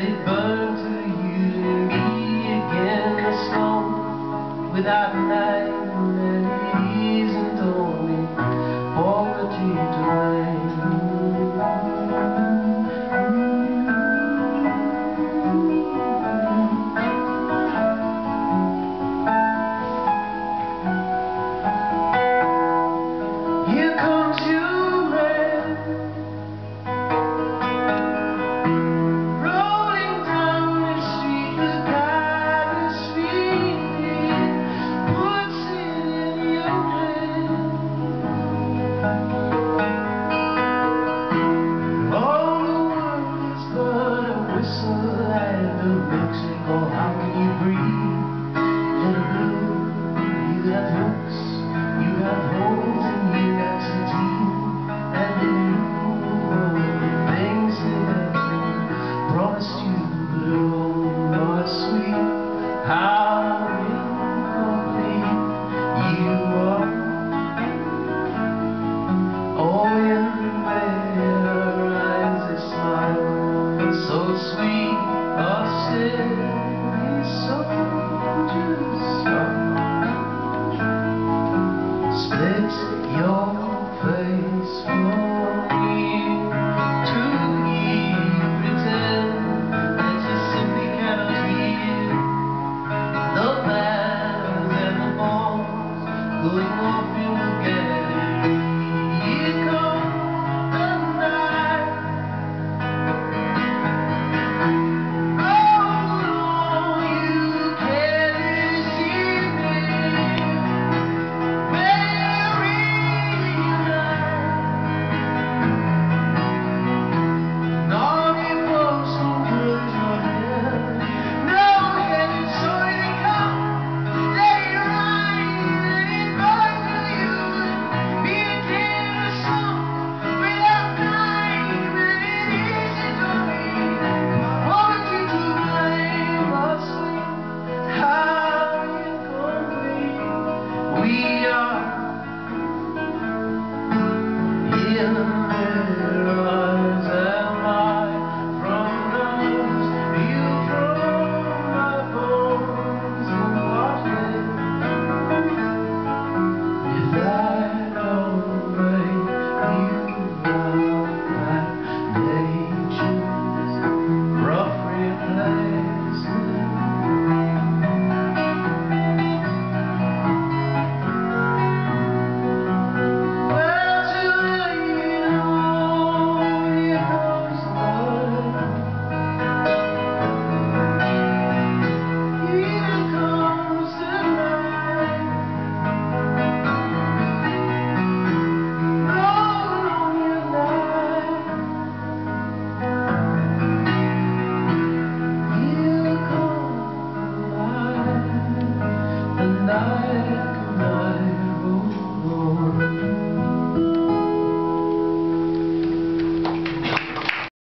return to you and me again. The snow without promised you blue, my sweet, how incomplete you are. Oh, in there lies a smile, so sweet, a silly soldier's song. Split your face for Falling off